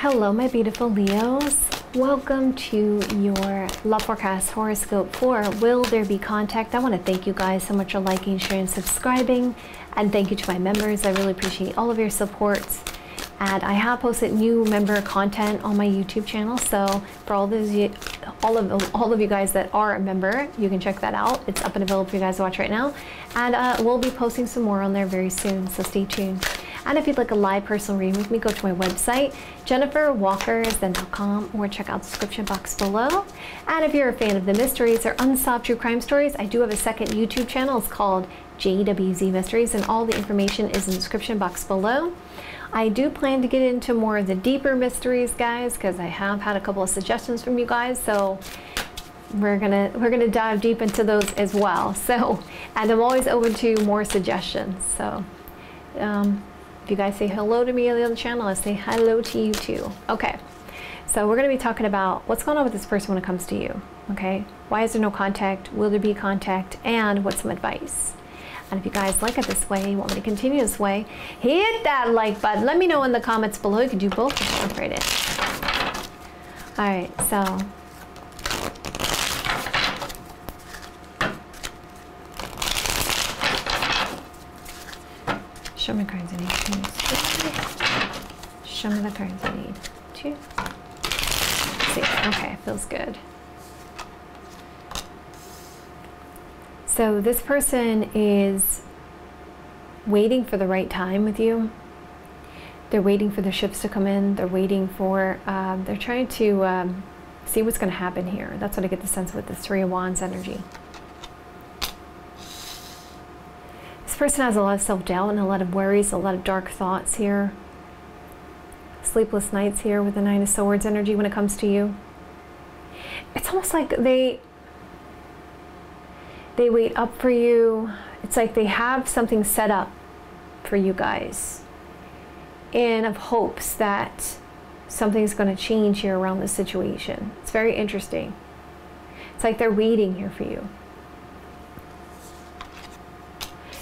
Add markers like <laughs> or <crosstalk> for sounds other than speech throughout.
Hello, my beautiful Leos. Welcome to your love forecast horoscope for Will There Be Contact. I want to thank you guys so much for liking, sharing, subscribing, and thank you to my members. I really appreciate all of your support. And I have posted new member content on my YouTube channel. So for all those, all of all of you guys that are a member, you can check that out. It's up and available for you guys to watch right now. And uh, we'll be posting some more on there very soon. So stay tuned. And if you'd like a live personal reading with me, go to my website, jenniferwalkerzen.com, or check out the description box below. And if you're a fan of the mysteries or unsolved true crime stories, I do have a second YouTube channel. It's called JWZ Mysteries, and all the information is in the description box below. I do plan to get into more of the deeper mysteries, guys, because I have had a couple of suggestions from you guys. So we're gonna we're gonna dive deep into those as well. <laughs> So, and I'm always open to more suggestions. So. Um, if you guys say hello to me on the other channel, I say hello to you too. Okay, so we're going to be talking about what's going on with this person when it comes to you. Okay, why is there no contact? Will there be contact? And what's some advice? And if you guys like it this way, you want me to continue this way, hit that like button. Let me know in the comments below. You can do both if you're it. All right, so me cards I need. Show me the cards I need. Two. See. Okay, feels good. So this person is waiting for the right time with you. They're waiting for the ships to come in. They're waiting for, um, they're trying to um, see what's going to happen here. That's what I get the sense with the Three of Wands energy. This person has a lot of self-doubt and a lot of worries, a lot of dark thoughts here. Sleepless nights here with the Nine of Swords energy when it comes to you. It's almost like they they wait up for you. It's like they have something set up for you guys in of hopes that something's going to change here around the situation. It's very interesting. It's like they're waiting here for you.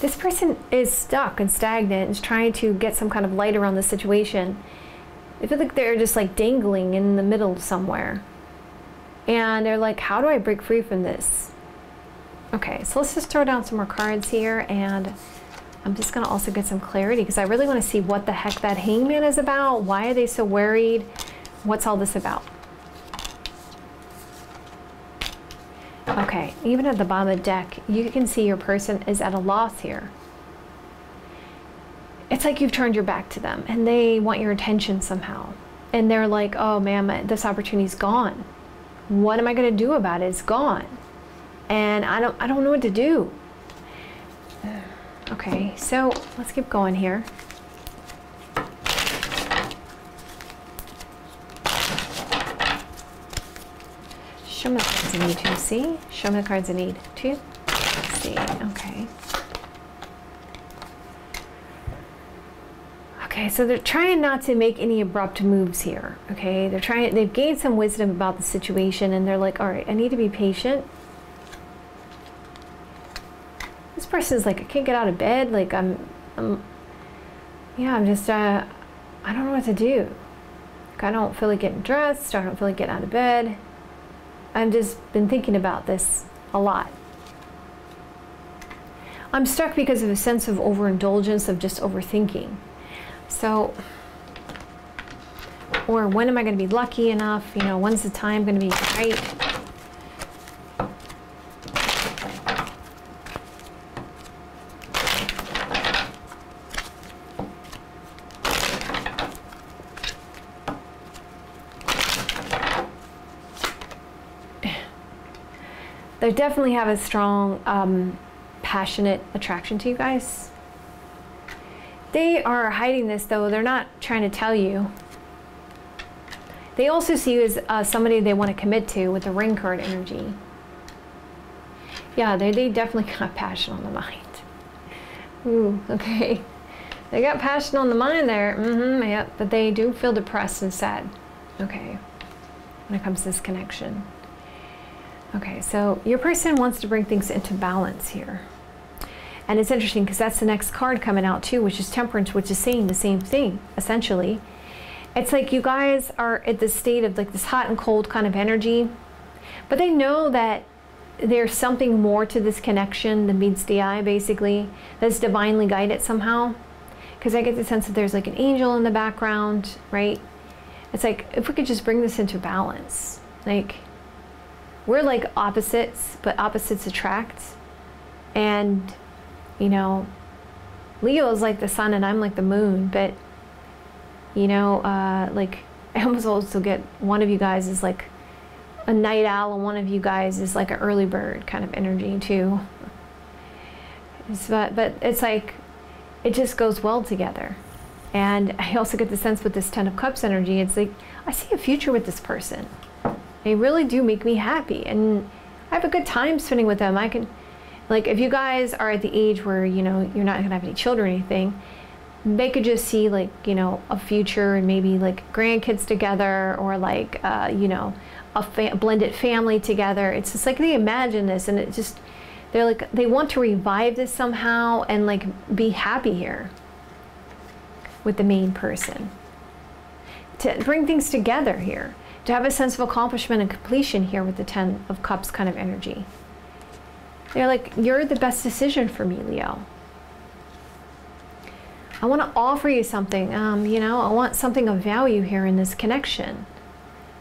This person is stuck and stagnant and is trying to get some kind of light around the situation. They feel like they're just like dangling in the middle somewhere. And they're like, how do I break free from this? Okay, so let's just throw down some more cards here and I'm just going to also get some clarity because I really want to see what the heck that hangman is about. Why are they so worried? What's all this about? Okay, even at the bottom of the deck, you can see your person is at a loss here. It's like you've turned your back to them and they want your attention somehow. And they're like, oh man, this opportunity's gone. What am I going to do about it? It's gone. And I don't, I don't know what to do. <sighs> Okay, so let's keep going here. Show me the cards I need to see. Show me the cards I need to see. Okay. Okay, so they're trying not to make any abrupt moves here. Okay, they're trying. They've gained some wisdom about the situation, and they're like, "All right, I need to be patient." This person's like, "I can't get out of bed. Like, I'm, I'm, yeah, I'm just, uh, I don't know what to do. Like, I don't feel like getting dressed. I don't feel like getting out of bed." I've just been thinking about this a lot. I'm stuck because of a sense of overindulgence, of just overthinking. So, or when am I going to be lucky enough? You know, when's the time going to be right? They definitely have a strong, um, passionate attraction to you guys. They are hiding this though. They're not trying to tell you. They also see you as uh, somebody they want to commit to with the ring card energy. Yeah, they, they definitely got passion on the mind. Ooh, okay. They got passion on the mind there. Mm-hmm, yeah, but they do feel depressed and sad. Okay, when it comes to this connection. Okay, so your person wants to bring things into balance here. And it's interesting because that's the next card coming out too, which is Temperance, which is saying the same thing, essentially. it's like you guys are at this state of like this hot and cold kind of energy, but they know that there's something more to this connection than meets the eye, basically, that's divinely guided somehow. Because I get the sense that there's like an angel in the background, right? It's like if we could just bring this into balance, like we're like opposites, but opposites attract. And, you know, Leo is like the sun and I'm like the moon, but, you know, uh, like <laughs> I almost also get one of you guys is like a night owl and one of you guys is like an early bird kind of energy too. It's, but, but it's like, it just goes well together. And <laughs> I also get the sense with this Ten of Cups energy, it's like, I see a future with this person. They really do make me happy. And I have a good time spending with them. I can, like, if you guys are at the age where, you know, you're not to have any children or anything, they could just see, like, you know, a future and maybe like grandkids together or like, uh, you know, a fa blended family together. It's just like they imagine this and it just, they're like, they want to revive this somehow and like be happy here with the main person. To bring things together here to have a sense of accomplishment and completion here with the Ten of Cups kind of energy. They're like, you're the best decision for me, Leo. I want to offer you something. Um, you know, I want something of value here in this connection.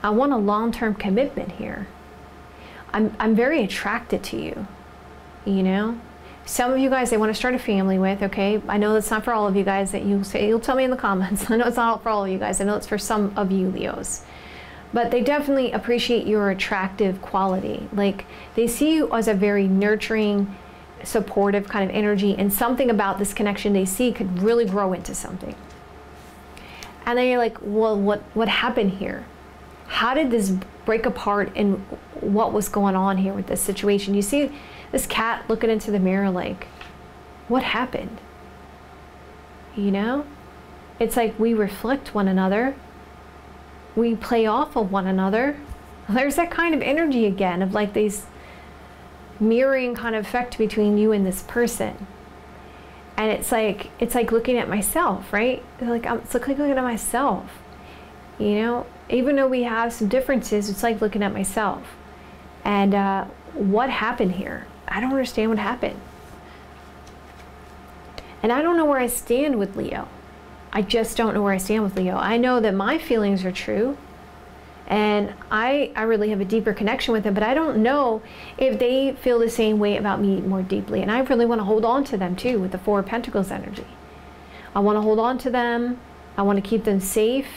I want a long-term commitment here. I'm, I'm very attracted to you, you know? Some of you guys, they want to start a family with, okay? I know that's not for all of you guys that you say, you'll tell me in the comments. <laughs> I know it's not for all of you guys. I know it's for some of you Leos but they definitely appreciate your attractive quality. Like they see you as a very nurturing, supportive kind of energy, and something about this connection they see could really grow into something. And then you're like, well, what, what happened here? How did this break apart and what was going on here with this situation? You see this cat looking into the mirror like, what happened? You know? It's like we reflect one another we play off of one another. There's that kind of energy again of like these mirroring kind of effect between you and this person. And it's like it's like looking at myself, right? Like I'm, it's like looking at myself. You know, even though we have some differences, it's like looking at myself. And uh, what happened here? I don't understand what happened. And I don't know where I stand with Leo. I just don't know where I stand with Leo. I know that my feelings are true and I, I really have a deeper connection with them, but I don't know if they feel the same way about me more deeply. And I really want to hold on to them too with the Four of Pentacles energy. I want to hold on to them. I want to keep them safe.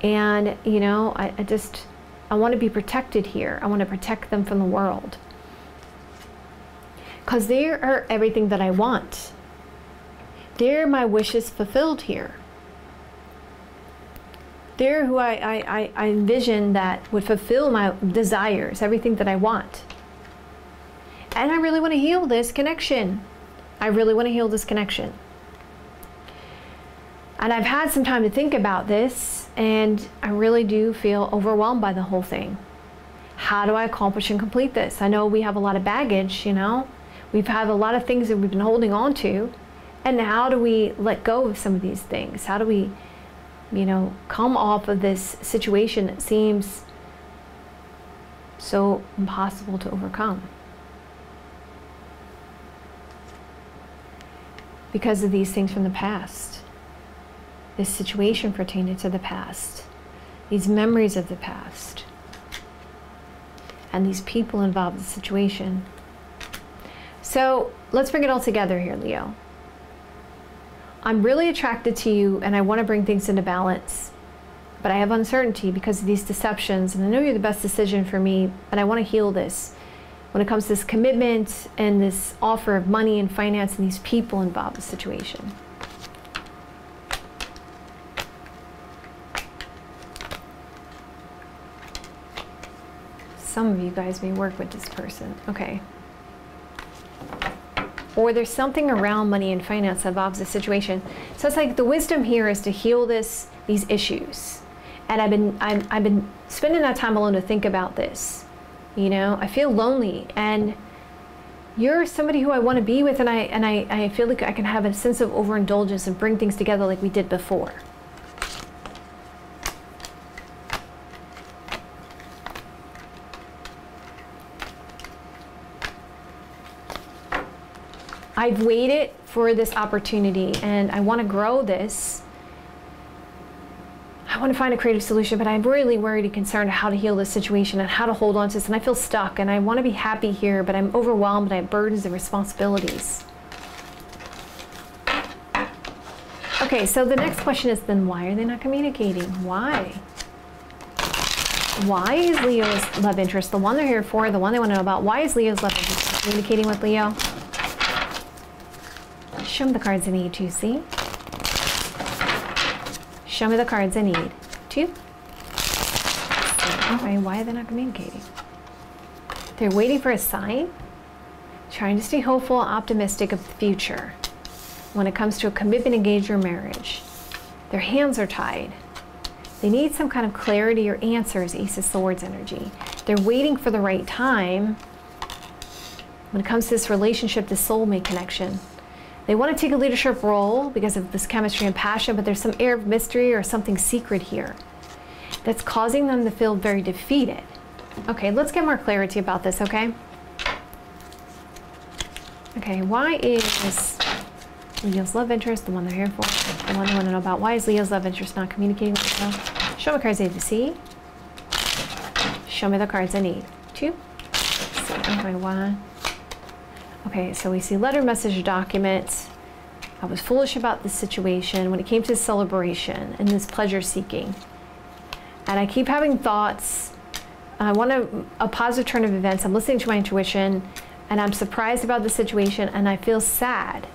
And, you know, I, I just, I want to be protected here. I want to protect them from the world. Because they are everything that I want. They're my wishes fulfilled here. They're who I, I, I envision that would fulfill my desires, everything that I want. And I really want to heal this connection. I really want to heal this connection. And I've had some time to think about this, and I really do feel overwhelmed by the whole thing. How do I accomplish and complete this? I know we have a lot of baggage, you know. We've had a lot of things that we've been holding on to. And how do we let go of some of these things? How do we, you know, come off of this situation that seems so impossible to overcome? Because of these things from the past. This situation pertaining to the past. These memories of the past. And these people involved in the situation. So let's bring it all together here, Leo. I'm really attracted to you and I want to bring things into balance, but I have uncertainty because of these deceptions. And I know you're the best decision for me, but I want to heal this when it comes to this commitment and this offer of money and finance and these people involved in the situation. Some of you guys may work with this person. Okay or there's something around money and finance that involves the situation. So it's like the wisdom here is to heal this these issues. And I've been i I've been spending that time alone to think about this. You know, I feel lonely and you're somebody who I want to be with and I and I, I feel like I can have a sense of overindulgence and bring things together like we did before. I've waited for this opportunity and I want to grow this. I want to find a creative solution, but I'm really worried and concerned how to heal this situation and how to hold on to this. And I feel stuck and I want to be happy here, but I'm overwhelmed and I have burdens and responsibilities. Okay, so the next question is then why are they not communicating? Why? Why is Leo's love interest, the one they're here for, the one they want to know about, why is Leo's love interest communicating with Leo? Show me the cards I need to see. Show me the cards I need to. Okay, why are they not communicating? They're waiting for a sign, trying to stay hopeful, optimistic of the future when it comes to a commitment, engagement, or marriage. Their hands are tied. They need some kind of clarity or answers, Ace of Swords energy. They're waiting for the right time when it comes to this relationship, this soulmate connection. They want to take a leadership role because of this chemistry and passion, but there's some air of mystery or something secret here that's causing them to feel very defeated. Okay, let's get more clarity about this, okay? Okay, why is Leo's love interest, the one they're here for, the one they want to know about. Why is Leo's love interest not communicating with Leo? Show me cards I need to see. Show me the cards I need. Two. Okay, one. Okay, so we see letter, message, document. I was foolish about this situation when it came to celebration and this pleasure seeking. And I keep having thoughts. I want a, a positive turn of events. I'm listening to my intuition and I'm surprised about the situation and I feel sad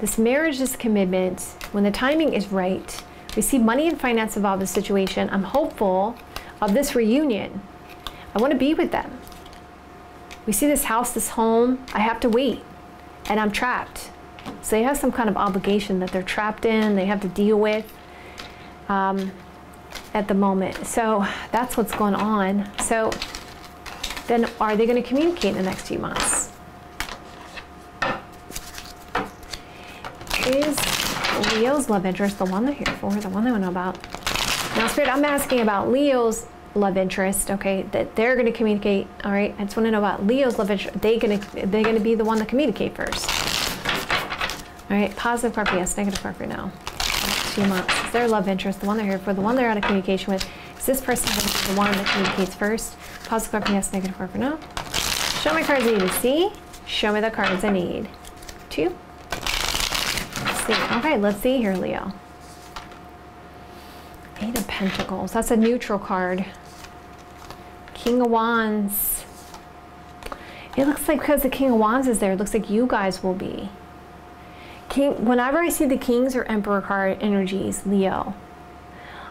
this marriage, this commitment, when the timing is right, we see money and finance involved in the situation. I'm hopeful of this reunion. I want to be with them. We see this house, this home. I have to wait, and I'm trapped. So they have some kind of obligation that they're trapped in, they have to deal with um, at the moment. So that's what's going on. So then, are they going to communicate in the next few months? is Leo's love interest, the one they're here for, the one they want to know about. Now, Spirit, I'm asking about Leo's love interest, okay, that they're going to communicate, all right? I just want to know about Leo's love interest. They gonna, they're going to be the one to communicate first. All right, positive for yes, negative for no. Two months. Is their love interest, the one they're here for, the one they're out of communication with. Is this person the one that communicates first? Positive for yes, negative for no. Show me cards I need to see. Show me the cards I need. Two see. Okay, let's see here, Leo. Eight of Pentacles. That's a neutral card. King of Wands. It looks like because the King of Wands is there, it looks like you guys will be. King, whenever I see the Kings or Emperor card energies, Leo,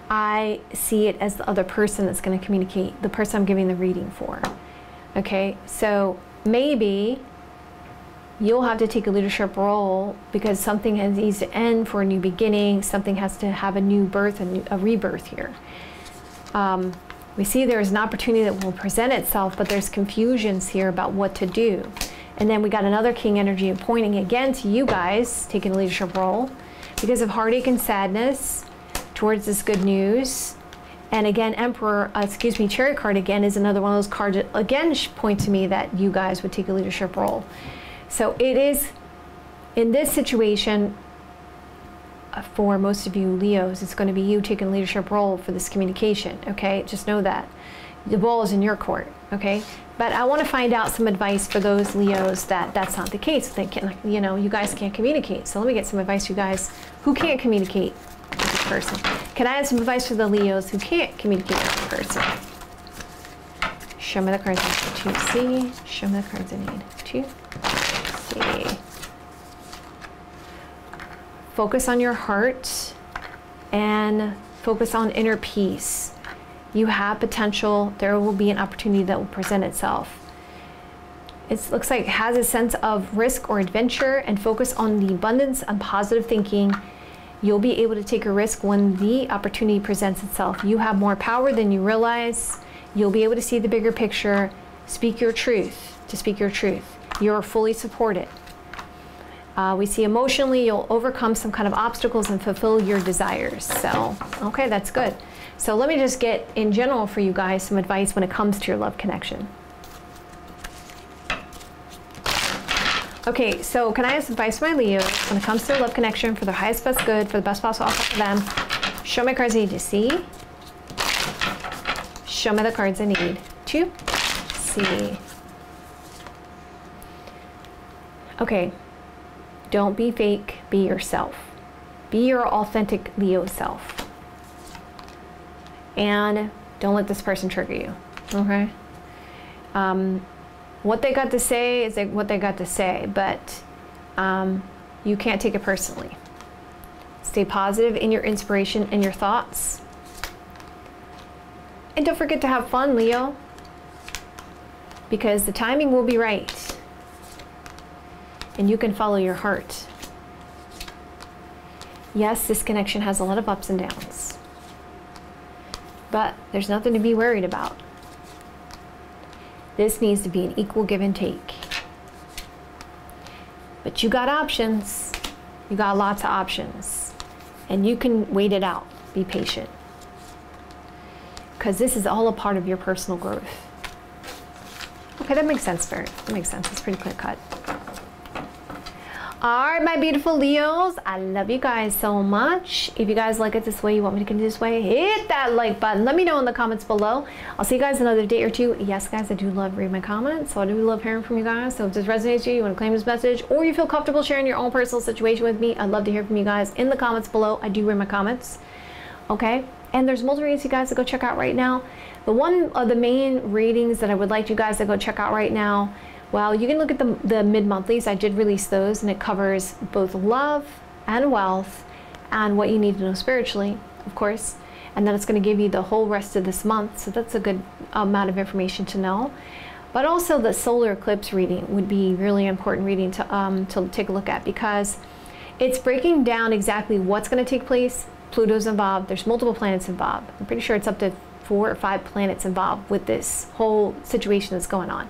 I see it as the other person that's going to communicate, the person I'm giving the reading for. Okay, so maybe you'll have to take a leadership role because something has, needs to end for a new beginning. Something has to have a new birth, a, new, a rebirth here. Um, we see there's an opportunity that will present itself, but there's confusions here about what to do. And then we got another king energy pointing again to you guys taking a leadership role because of heartache and sadness towards this good news. And again, Emperor, uh, excuse me, Chariot card again is another one of those cards that again point to me that you guys would take a leadership role. So it is, in this situation, uh, for most of you Leos, it's going to be you taking a leadership role for this communication, okay? Just know that. The ball is in your court, okay? But I want to find out some advice for those Leos that that's not the case. They can, you know, you guys can't communicate. So let me get some advice, you guys who can't communicate with this person. Can I have some advice for the Leos who can't communicate with this person? Show me the cards I need to see. Show me the cards I need to see. Focus on your heart and focus on inner peace. You have potential. There will be an opportunity that will present itself. It looks like it has a sense of risk or adventure and focus on the abundance and positive thinking. You'll be able to take a risk when the opportunity presents itself. You have more power than you realize. You'll be able to see the bigger picture. Speak your truth, to speak your truth you're fully supported. Uh, we see emotionally you'll overcome some kind of obstacles and fulfill your desires. So, okay, that's good. So let me just get, in general for you guys, some advice when it comes to your love connection. Okay, so can I ask advice for my Leos when it comes to their love connection for their highest best good, for the best possible outcome for them? Show me cards I need to see. Show me the cards I need to see. Okay, don't be fake, be yourself. Be your authentic Leo self. And don't let this person trigger you, okay? Um, what they got to say is what they got to say, but um, you can't take it personally. Stay positive in your inspiration and your thoughts. And don't forget to have fun, Leo, because the timing will be right. And you can follow your heart. Yes, this connection has a lot of ups and downs, but there's nothing to be worried about. This needs to be an equal give and take. But you got options. You got lots of options. And you can wait it out. Be patient. Because this is all a part of your personal growth. Okay, that makes sense, Spirit. That makes sense. It's pretty clear cut. All right, my beautiful Leos, I love you guys so much. If you guys like it this way, you want me to continue this way, hit that like button. Let me know in the comments below. I'll see you guys another day or two. Yes, guys, I do love reading my comments, so I do love hearing from you guys. So if this resonates with you, you want to claim this message, or you feel comfortable sharing your own personal situation with me, I'd love to hear from you guys in the comments below. I do read my comments, okay? And there's multiple readings you guys to go check out right now. The one of the main readings that I would like you guys to go check out right now well, you can look at the, the mid-monthlies. I did release those and it covers both love and wealth and what you need to know spiritually, of course. And then it's going to give you the whole rest of this month. So that's a good amount of information to know. But also the solar eclipse reading would be really important reading to, um, to take a look at because it's breaking down exactly what's going to take place. Pluto's involved. There's multiple planets involved. I'm pretty sure it's up to four or five planets involved with this whole situation that's going on.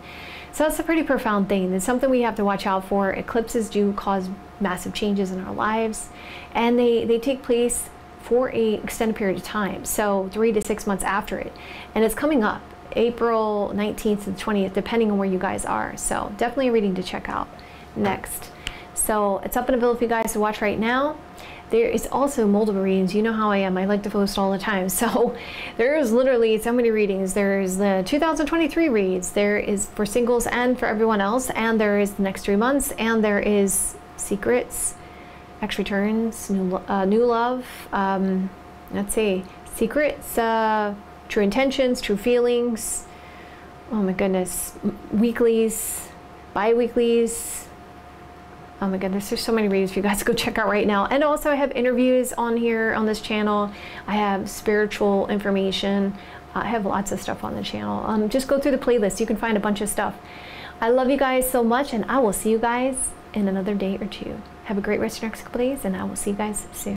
So that's a pretty profound thing. It's something we have to watch out for. Eclipses do cause massive changes in our lives, and they, they take place for a extended period of time, so three to six months after it. And it's coming up April 19th to the 20th, depending on where you guys are. So definitely a reading to check out next. So it's up and available for you guys to watch right now. There is also multiple readings. You know how I am. I like to post all the time. <laughs> So there is literally so many readings. There's the 2023 reads. There is for singles and for everyone else. And there is the next three months. And there is secrets, X returns, new, uh, new love. Um, let's see, secrets, uh, true intentions, true feelings. Oh my goodness, weeklies, bi-weeklies, Oh my goodness, there's so many readings for you guys to go check out right now. And also I have interviews on here on this channel. I have spiritual information. I have lots of stuff on the channel. Um, just go through the playlist. You can find a bunch of stuff. I love you guys so much and I will see you guys in another day or two. Have a great rest of your next couple days and I will see you guys soon.